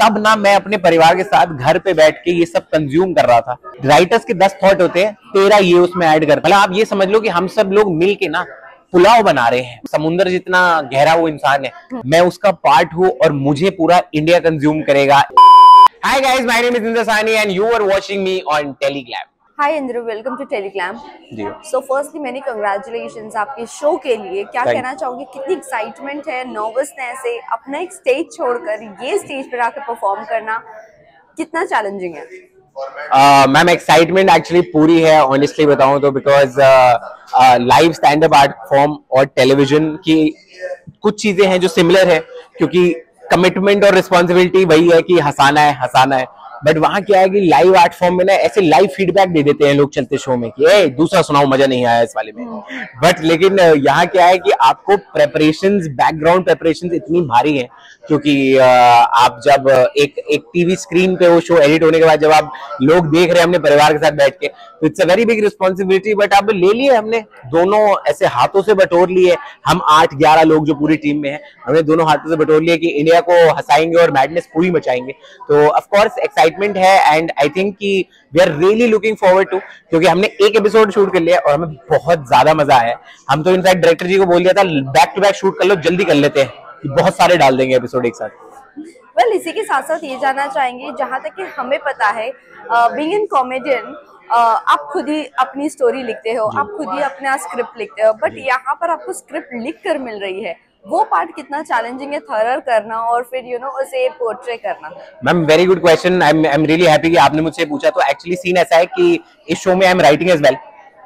तब ना मैं अपने परिवार के साथ घर पे बैठ के ये सब कंज्यूम कर रहा था। राइटर्स के दस थॉट होते हैं तेरा ये उसमें ऐड कर। मतलब आप ये समझ लो कि हम सब लोग मिल के ना पुलाव बना रहे हैं। समुन्द्र जितना गहरा वो इंसान है मैं उसका पार्ट हूँ और मुझे पूरा इंडिया कंज्यूम करेगा। Hi guys, my name is Indra Sani and you are watching me on Telegram hi Indra welcome to Telegram ji. So firstly many congratulation आपके शो के लिए। क्या Thank- कहना चाहोगे? कितनी एक्साइटमेंट है नर्वसनेस है अपना एक स्टेज छोड़कर ये स्टेज पर आकर परफॉर्म करना। कितना चैलेंजिंग है? मैम एक्साइटमेंट एक्चुअली पूरी है ऑनेस्टली बताऊँ तो because live stand up art form और टेलीविज़न की कुछ चीज़ें हैं जो सिमिलर है क्योंकि कमिटमेंट और रिस्पॉन्सिबिलिटी वही है कि हंसाना है हंसाना है। बट वहाँ क्या है कि लाइव आर्ट फॉर्म में ना ऐसे लाइव फीडबैक दे देते हैं लोग चलते शो में कि ए दूसरा सुनाओ मज़ा नहीं आया इस वाले में. बट लेकिन uh, यहाँ क्या है कि आपको प्रेपरेशन बैकग्राउंड प्रेपरेशन इतनी भारी है क्योंकि आप जब एक एक टीवी स्क्रीन पे वो शो एडिट होने के बाद जब आप लोग देख रहे हैं अपने परिवार के साथ बैठ के तो it's a very big responsibility but अब ले लिए हमने। दोनों ऐसे हाथों से बटोर लिए। हम आठ ग्यारह लोग जो पूरी टीम में है हमने दोनों हाथों से बटोर लिए कि इंडिया को हंसाएँगे और मैडनेस पूरी मचाएँगे। तो ऑफ़ कोर्स एक्साइटमेंट है एंड आई थिंक कि we are really looking forward to क्योंकि हमने एक एपिसोड शूट कर लिया और हमें बहुत ज़्यादा मज़ा आया हम तो इनफैक्ट डायरेक्टर जी को बोल दिया था बैक टू बैक शूट कर लो जल्दी कर लेते हैं। बहुत सारे डाल देंगे एपिसोड एक साथ। वेल well, इसी के साथ साथ ये जानना चाहेंगे जहाँ तक कि हमें पता है बीइंग इन कॉमेडियन आप खुद ही अपनी स्टोरी लिखते हो आप खुद ही अपना स्क्रिप्ट लिखते हो बट यहाँ पर आपको स्क्रिप्ट लिख कर मिल रही है। वो पार्ट कितना चैलेंजिंग है थरर करना और फिर यू नो उसे पोर्ट्रे करना। Ma'am very good question I am really happy कि आपने मुझसे पूछा। तो एक्चुअली सीन ऐसा है कि इस शो में I am writing as well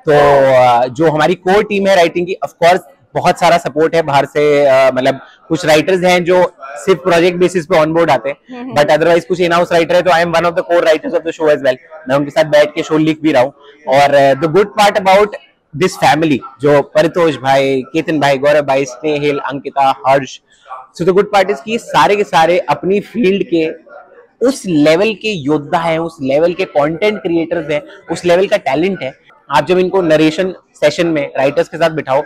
तो uh, जो हमारी कोर टीम है राइटिंग की ऑफ़ कोर्स बहुत सारा सपोर्ट है बाहर से uh, मतलब कुछ राइटर्स हैं जो सिर्फ़ प्रोजेक्ट बेसिस पे ऑन बोर्ड आते हैं। बट अदरवाइज़ कुछ इन हाउस राइटर है तो I am one of the core writers of the show as well मैं उनके साथ बैठ के शो लिख भी रहा हूँ। और the good part about this family जो परितोष भाई, केतन भाई, गौरव भाई, Snehil, Ankita, Harsh. So the good part की कि सारे के सारे अपनी फ़ील्ड के, उस लेवल के योद्धा हैं, उस लेवल के कंटेंट क्रिएटर्स हैं, उस लेवल का टैलेंट है। आप जब इनको नरेशन सेशन में राइटर्स के साथ बिठाओ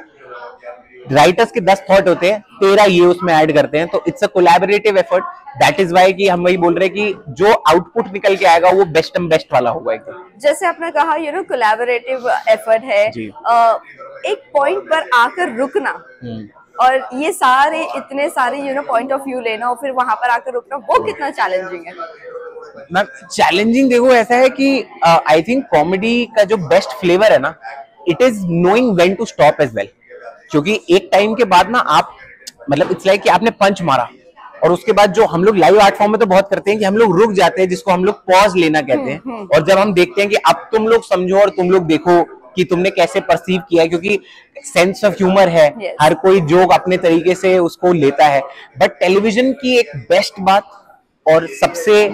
राइटर्स के दस थॉट होते हैं तेरह ये उसमें ऐड करते हैं तो it's a collaborative effort that is why कि हम वही बोल रहे हैं कि जो आउटपुट निकल के आएगा वो बेस्ट एंड बेस्ट वाला होगा एकदम जैसे आपने कहा यू नो कोलैबोरेटिव एफर्ट है। अ, एक पॉइंट पर आकर रुकना। हम्म। और ये सारे इतने सारे you know point of view लेना और फिर वहाँ पर आकर रुकना वो कितना चैलेंजिंग है? मैम चैलेंजिंग देखो ऐसा है कि आई थिंक कॉमेडी का जो बेस्ट फ्लेवर है ना it is knowing when to stop as well क्योंकि एक टाइम के बाद ना आप मतलब इट्स लाइक कि आपने पंच मारा। और उसके बाद जो हम लोग लाइव आर्ट फॉर्म में तो बहुत करते हैं कि हम लोग रुक जाते हैं जिसको हम लोग पॉज लेना कहते हैं। और जब हम देखते हैं कि अब तुम लोग समझो और तुम लोग देखो कि तुमने कैसे परसीव किया है क्योंकि सेंस ऑफ़ ह्यूमर है। Yes. हर कोई जोक अपने तरीके से उसको लेता है। बट टेलीविज़न की एक बेस्ट बात और सबसे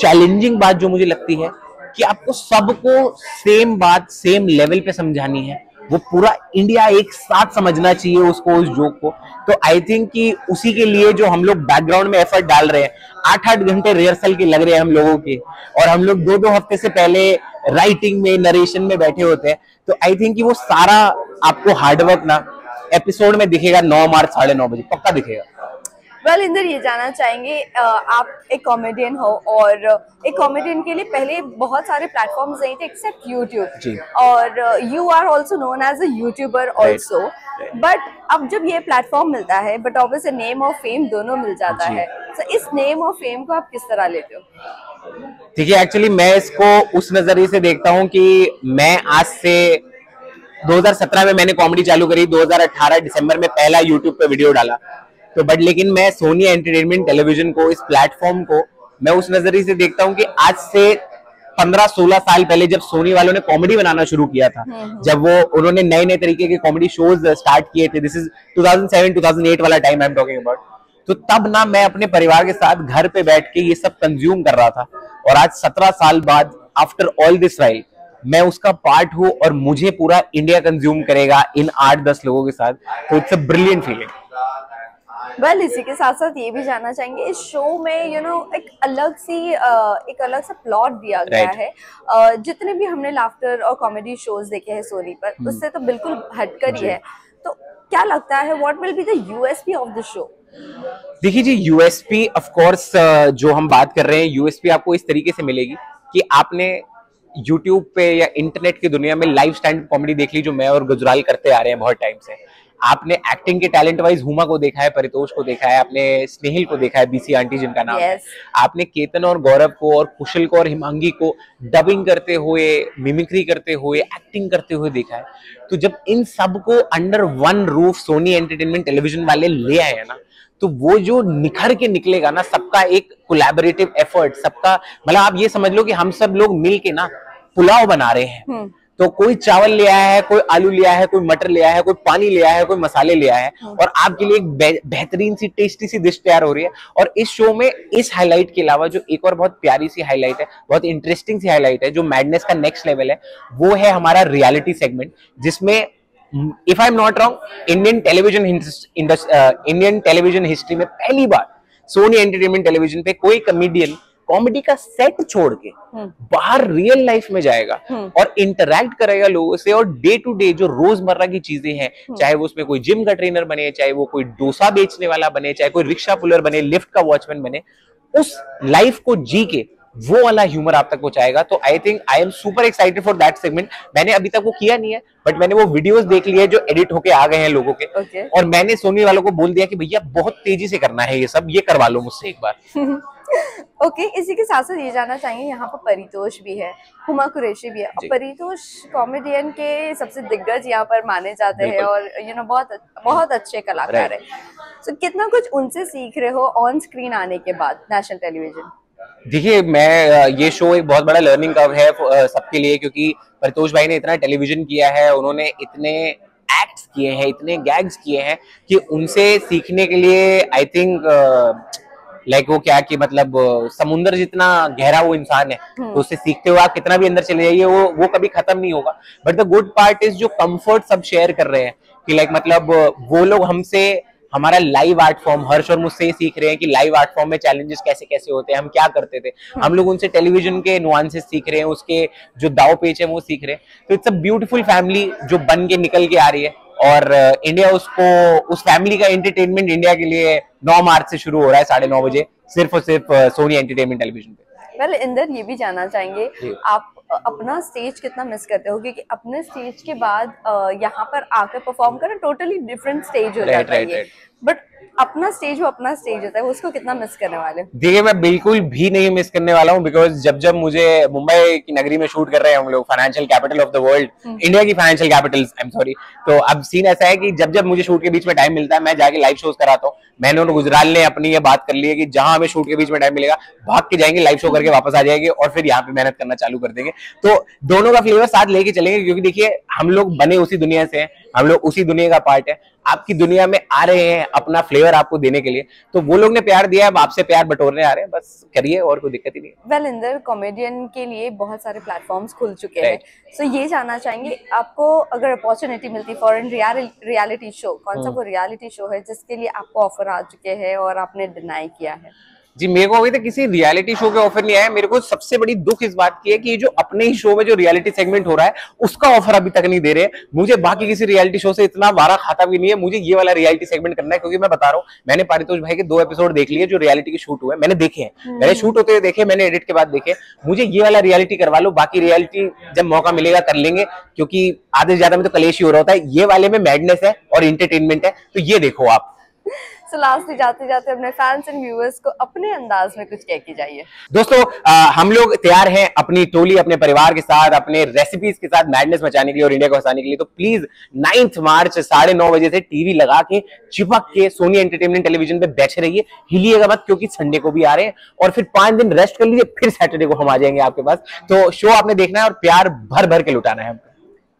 चैलेंजिंग बात जो मुझे लगती है कि आपको सबको सेम बात सेम लेवल पे समझानी है। वो पूरा इंडिया एक साथ समझना चाहिए उसको, उस जोक को। तो आई थिंक कि उसी के लिए जो हम लोग बैकग्राउंड में एफर्ट डाल रहे हैं, आठ आठ घंटे रिहर्सल के लग रहे हैं हम लोगों के। और हम लोग दो दो हफ़्ते से पहले राइटिंग में नरेशन में बैठे होते हैं। तो आई थिंक कि वो सारा आपको हार्डवर्क ना एपिसोड में दिखेगा नौ मार्च साढ़े नौ बजे, पक्का दिखेगा। वेल इंदर ये जानना चाहेंगे आप एक कॉमेडियन हो और एक कॉमेडियन के लिए पहले बहुत सारे प्लेटफॉर्म्स नहीं थे एक्सेप्ट यूट्यूब और you are also known as a YouTuber also but अब जब ये प्लेटफॉर्म मिलता है बट ऑब्वियसली नेम और फेम दोनों मिल जाता है। तो इस नेम और फेम को आप किस तरह लेते हो? देखिए एक्चुअली मैं इसको उस नज़रिए से देखता हूँ कि मैं आज से 2017 में मैंने कॉमेडी चालू करी 2018 दिसंबर में पहला यूट्यूब पे वीडियो डाला। तो बट लेकिन मैं सोनी एंटरटेनमेंट टेलीविज़न को इस प्लेटफॉर्म को मैं उस नज़रिए से देखता हूँ कि आज से 15-16 साल पहले जब सोनी वालों ने कॉमेडी बनाना शुरू किया था जब वो उन्होंने नए नए तरीके के कॉमेडी शोज़ स्टार्ट किए थे दिस इज़ 2007 2008 वाला time I am talking about तो तब ना मैं अपने परिवार के साथ घर पे बैठ के ये सब कंज्यूम कर रहा था और आज 17 साल बाद आफ्टर ऑल दिस राइल मैं उसका पार्ट हूँ और मुझे पूरा इंडिया कंज्यूम करेगा इन आठ दस लोगों के साथ तो it's a brilliant feeling well इसी के साथ साथ ये भी जानना चाहेंगे इस शो में यू you नो know, एक अलग सी एक अलग सा प्लॉट दिया गया Right. है। जितने भी हमने लाफ्टर और कॉमेडी शोज़ देखे हैं सोनी पर hmm. उससे तो बिल्कुल हटकर ही है। तो क्या लगता है what will be the USP of the show देखिए जी यूएसपी ऑफ़ कोर्स जो हम बात कर रहे हैं यूएसपी आपको इस तरीके से मिलेगी कि आपने यूट्यूब पे या इंटरनेट की दुनिया में लाइव स्टैंड कॉमेडी देख ली जो मैं और गुजराल करते आ रहे हैं बहुत टाइम से। आपने एक्टिंग के टैलेंट वाइज हुमा को देखा है परितोष को देखा है आपने स्नेहिल को देखा है बीसी आंटी जिनका नाम yes. है आपने केतन और गौरव को और कुशल को और हिमांगी को डबिंग करते हुए मिमिक्री करते हुए एक्टिंग करते हुए देखा है तो जब इन सबको under one roof Sony Entertainment Television वाले ले आए हैं ना तो वो जो निखर के निकलेगा ना सबका एक कोलैबोरेटिव एफर्ट सबका मतलब आप ये समझ लो कि हम सब लोग मिल के ना पुलाव बना रहे हैं हम्म। तो कोई चावल ले आया है कोई आलू लिया है कोई मटर लिया है कोई पानी लिया है कोई मसाले लिया है हम्म। और आपके लिए एक बेहतरीन सी टेस्टी सी डिश तैयार हो रही है और इस शो में इस हाईलाइट के अलावा जो एक और बहुत प्यारी सी हाईलाइट है बहुत इंटरेस्टिंग सी हाईलाइट है जो मैडनेस का नेक्स्ट लेवल है वो है हमारा रियलिटी सेगमेंट जिसमें if I am not wrong Indian television Indian television history में पहली बार सोनी एंटरटेनमेंट टेलीविज़न पे कोई कमेडियन कॉमेडी का सेट छोड़ के हम्म। बाहर रियल लाइफ में जाएगा हम्म। और इंटरेक्ट करेगा लोगों से और डे टू डे जो रोज़मर्रा की चीज़ें हैं हम्म। चाहे वो उसमें कोई जिम का ट्रेनर बने चाहे वो कोई डोसा बेचने वाला बने चाहे कोई रिक्शा पुलर बने लिफ्ट का वॉचमैन बने उस लाइफ को जी के वो वाला ह्यूमर आप तक पहुंचाएगा तो I think I am super excited for that segment मैंने अभी तक वो किया नहीं है बट मैंने वो वीडियोस देख लिए जो एडिट होके आ गए हैं लोगों के okay. और मैंने सोनी वालों को बोल दिया कि भैया बहुत तेज़ी से करना है ये सब ये करवा लो मुझसे एक बार ओके okay, इसी के साथ साथ ये जानना चाहिए यहाँ पर परितोष भी है हुमा कुरेशी भी है। और परितोष कॉमेडियन के सबसे दिग्गज यहाँ पर माने जाते हैं और यू you नो know, बहुत बहुत अच्छे कलाकार है। तो so, कितना कुछ उनसे सीख रहे हो ऑन स्क्रीन आने के बाद नेशनल टेलीविज़न देखिए मैं ये शो एक बहुत बड़ा लर्निंग कर्व है सबके लिए क्योंकि परितोष भाई ने इतना टेलीविज़न किया है उन्होंने इतने एक्ट्स किए हैं इतने गैग्स किए हैं कि उनसे सीखने के लिए आई थिंक लाइक वो क्या कि मतलब समुन्द्र जितना गहरा वो इंसान है हम्म। तो उससे सीखते हुए आप कितना भी अंदर चले जाइए वो वो कभी खत्म नहीं होगा but the good part is जो कंफर्ट सब शेयर कर रहे हैं कि लाइक मतलब वो लोग हमसे हमारा लाइव आर्ट फॉर्म हर्ष और मुझसे ही सीख रहे हैं कि लाइव आर्ट फॉर्म में चैलेंजेस कैसे कैसे होते हैं हम क्या करते थे हम्म। हम लोग उनसे टेलीविज़न के नुआंसेस सीख रहे हैं उसके जो दाव पेच है वो सीख रहे हैं तो इट्स अ ब्यूटीफुल फैमिली जो बन के निकल के आ रही है और इंडिया उसको उस फैमिली का एंटरटेनमेंट इंडिया के लिए नौ मार्च से शुरू हो रहा है साढ़े नौ बजे सिर्फ़ और सिर्फ़ सोनी एंटरटेनमेंट टेलीविज़न पे। वेल well, इंदर ये भी जानना चाहेंगे। आप अपना स्टेज कितना मिस करते हो? क्योंकि अपने स्टेज के बाद यहाँ पर आकर परफॉर्म करना टोटली डिफरेंट स्टेज हो जाता है बट अपना स्टेज वो अपना स्टेज होता है उसको कितना मिस करने वाले देखिए मैं बिल्कुल भी नहीं मिस करने वाला हूँ बिकॉज़ जब जब मुझे मुंबई की नगरी में शूट कर रहे हैं हम लोग financial capital of the world India की financial capital I am sorry तो अब सीन ऐसा है कि जब जब मुझे शूट के बीच में टाइम मिलता है मैं जाके लाइव शोज़ कराता हूँ। मैंने उन्होंने गुजराल ने अपनी ये बात कर ली है कि जहाँ हमें शूट के बीच में टाइम मिलेगा भाग के जाएँगे लाइव शो करके वापस आ जाएँगे और फिर यहाँ पे मेहनत करना चालू कर देंगे। तो दोनों का फ्लेवर साथ लेके चलेंगे क्योंकि देखिए हम लोग बने उसी दुनिया से हैं। हम लोग उसी दुनिया का पार्ट है। आपकी दुनिया में आ रहे हैं अपना फ्लेवर आपको देने के लिए। तो वो लोग ने प्यार दिया अब आपसे प्यार बटोरने आ रहे हैं। बस करिए और कोई दिक्कत ही नहीं वेल इंदर कॉमेडियन के लिए बहुत सारे प्लेटफॉर्म्स खुल चुके हैं। सो so, ये जानना चाहेंगे आपको अगर अपॉर्चुनिटी मिलती फॉरन रियलिटी शो कौन सा हम्म। वो रियलिटी शो है जिसके लिए आपको ऑफ़र आ चुके हैं और आपने डिनाई किया है? जी मेरे को अभी तक किसी रियलिटी शो के ऑफ़र नहीं आया मेरे को सबसे बड़ी दुख इस बात की है कि जो अपने ही शो में जो रियलिटी सेगमेंट हो रहा है उसका ऑफ़र अभी तक नहीं दे रहे। मुझे बाकी किसी रियलिटी शो से इतना बारा खाता भी नहीं है। मुझे ये वाला रियलिटी सेगमेंट करना है क्योंकि मैं बता रहा हूँ मैंने पारितोष भाई के दो एपिसोड देख लिए जो रियलिटी के शूट हुए मैंने देखे हैं। हम्म। मैंने शूट होते हुए देखे मैंने एडिट के बाद देखे। मुझे ये वाला रियलिटी करवा लो बाकी रियलिटी जब मौका मिलेगा कर लेंगे क्योंकि आधे से ज़्यादा में तो कलेश ही हो रहा होता है। ये वाले में मैडनेस है और इंटरटेनमेंट है। तो ये देखो आप। सो लास्ट जाते जाते अपने फैंस एंड व्यूअर्स को अपने अंदाज में कुछ कह के जाइए। दोस्तों आ, हम लोग तैयार हैं अपनी टोली अपने परिवार के साथ अपने रेसिपीज़ के साथ मैडनेस मचाने के लिए और इंडिया को हंसाने के लिए। तो प्लीज़ नाइन्थ मार्च साढ़े नौ बजे से टीवी लगा के चिपक के सोनी एंटरटेनमेंट टेलीविज़न पे बैठे रहिए। हिलिएगा मत क्योंकि संडे को भी आ रहे हैं और फिर पाँच दिन रेस्ट कर लीजिए फिर सैटरडे को हम आ जाएँगे आपके पास। तो शो आपने देखना है और प्यार भर भर के लुटाना है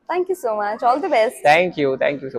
thank you so much all the best thank you thank you so much